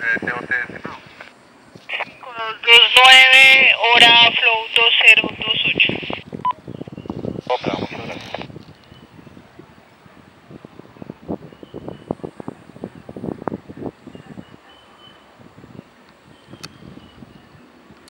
Eh, tengo 29.